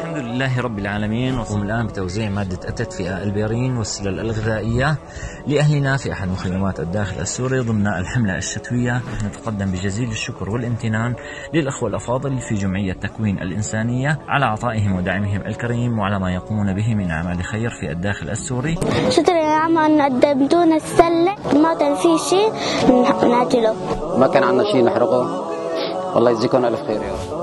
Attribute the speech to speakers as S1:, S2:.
S1: الحمد لله رب العالمين نقوم الآن بتوزيع مادة التدفئة البيرين والسلل الغذائية لأهلنا في أحد مخيمات الداخل السوري ضمن الحملة الشتوية. نتقدم بجزيل الشكر والامتنان للأخوة الأفاضل في جمعية تكوين الإنسانية على عطائهم ودعمهم الكريم وعلى ما يقومون به من أعمال خير في الداخل السوري.
S2: شكرا يا عم أن قدمتونا السلة. ما كان في شيء ناكله
S3: ما كان عندنا شيء نحرقه. والله يجزيكم ألف خير يا رب.